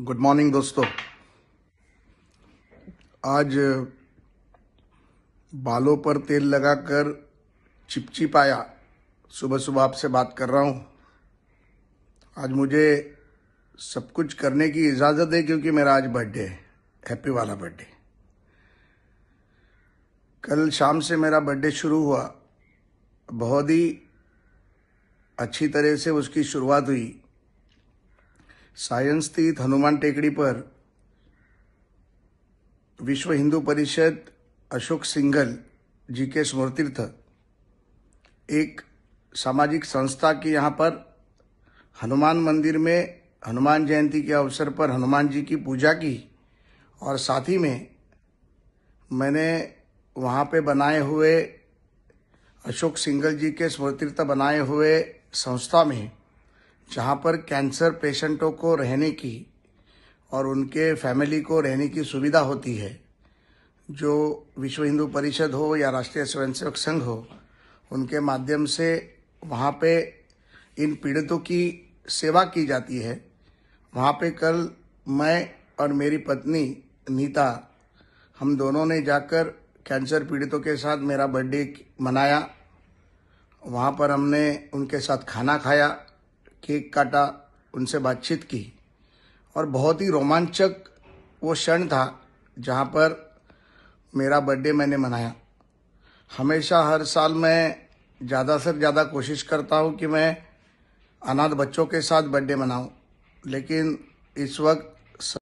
Good morning दोस्तों। आज, बालों पर तेल लगाकर चिपचिपाया सुबह सुबह आपसे बात कर रहा हूँ। आज मुझे सब कुछ करने की इजाज़त है क्योंकि मेरा आज बर्थडे है, हैप्पी वाला बर्थडे। कल शाम से मेरा बर्थडे शुरू हुआ। बहुत ही अच्छी तरह से उसकी शुरुआत हुई। सायंस स्थित हनुमान टेकड़ी पर विश्व हिंदू परिषद अशोक सिंघल जी के स्मृतिर्थ एक सामाजिक संस्था की यहाँ पर हनुमान मंदिर में हनुमान जयंती के अवसर पर हनुमान जी की पूजा की और साथ ही में मैंने वहाँ पे बनाए हुए अशोक सिंघल जी के स्मृतिर्थ बनाए हुए संस्था में जहाँ पर कैंसर पेशेंटों को रहने की और उनके फैमिली को रहने की सुविधा होती है, जो विश्व हिंदू परिषद हो या राष्ट्रीय स्वयंसेवक संघ हो, उनके माध्यम से वहाँ पे इन पीड़ितों की सेवा की जाती है। वहाँ पे कल मैं और मेरी पत्नी नीता, हम दोनों ने जाकर कैंसर पीड़ितों के साथ मेरा बर्थडे मनाया। वहाँ पर हमने उनके साथ खाना खाया। केक काटा, उनसे बातचीत की। और बहुत ही रोमांचक वो क्षण था, जहाँ पर मेरा बर्थडे मैंने मनाया। हमेशा हर साल मैं ज़्यादा से ज़्यादा कोशिश करता हूँ कि मैं अनाथ बच्चों के साथ बर्थडे मनाऊं, लेकिन इस वक्त